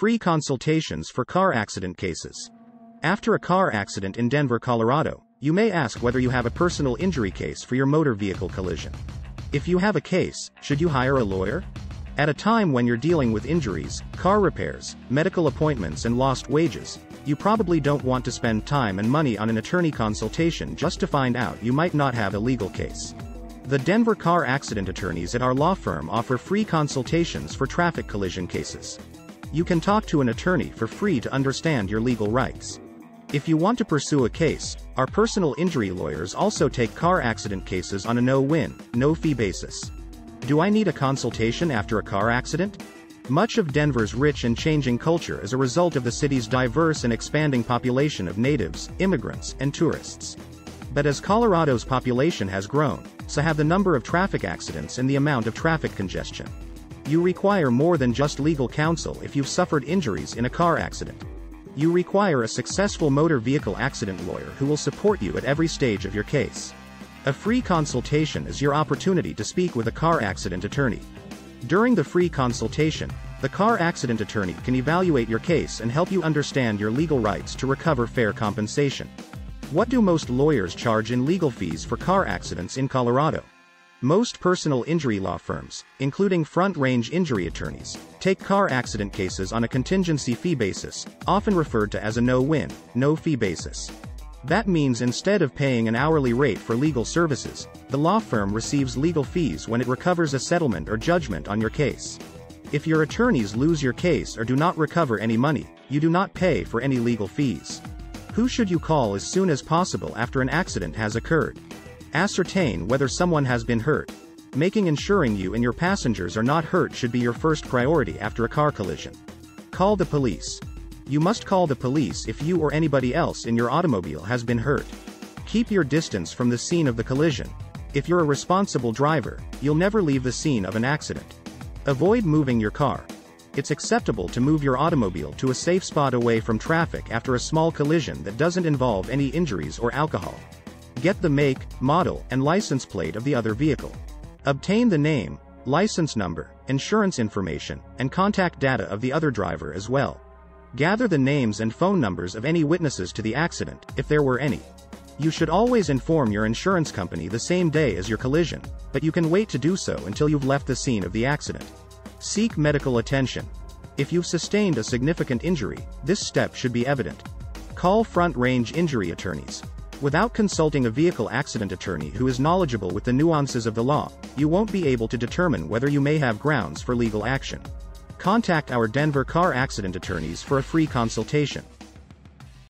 Free consultations for car accident cases. After a car accident in Denver, Colorado, you may ask whether you have a personal injury case for your motor vehicle collision. If you have a case, should you hire a lawyer? At a time when you're dealing with injuries, car repairs, medical appointments and lost wages, you probably don't want to spend time and money on an attorney consultation just to find out you might not have a legal case. The Denver car accident attorneys at our law firm offer free consultations for traffic collision cases. You can talk to an attorney for free to understand your legal rights. If you want to pursue a case, our personal injury lawyers also take car accident cases on a no-win, no-fee basis. Do I need a consultation after a car accident? Much of Denver's rich and changing culture is a result of the city's diverse and expanding population of natives, immigrants, and tourists. But as Colorado's population has grown, so have the number of traffic accidents and the amount of traffic congestion. You require more than just legal counsel if you've suffered injuries in a car accident. You require a successful motor vehicle accident lawyer who will support you at every stage of your case. A free consultation is your opportunity to speak with a car accident attorney. During the free consultation, the car accident attorney can evaluate your case and help you understand your legal rights to recover fair compensation. What do most lawyers charge in legal fees for car accidents in Colorado? Most personal injury law firms, including front range injury attorneys, take car accident cases on a contingency fee basis, often referred to as a no win, no fee basis. That means instead of paying an hourly rate for legal services, the law firm receives legal fees when it recovers a settlement or judgment on your case. If your attorneys lose your case or do not recover any money, you do not pay for any legal fees. Who should you call as soon as possible after an accident has occurred? Ascertain whether someone has been hurt. Making ensuring you and your passengers are not hurt should be your first priority after a car collision. Call the police. You must call the police if you or anybody else in your automobile has been hurt. Keep your distance from the scene of the collision. If you're a responsible driver, you'll never leave the scene of an accident. Avoid moving your car. It's acceptable to move your automobile to a safe spot away from traffic after a small collision that doesn't involve any injuries or alcohol. Get the make, model, and license plate of the other vehicle. Obtain the name, license number, insurance information, and contact data of the other driver as well. Gather the names and phone numbers of any witnesses to the accident, if there were any. You should always inform your insurance company the same day as your collision, but you can wait to do so until you've left the scene of the accident. Seek medical attention. If you've sustained a significant injury, this step should be evident. Call front range injury attorneys. Without consulting a vehicle accident attorney who is knowledgeable with the nuances of the law, you won't be able to determine whether you may have grounds for legal action. Contact our Denver car accident attorneys for a free consultation.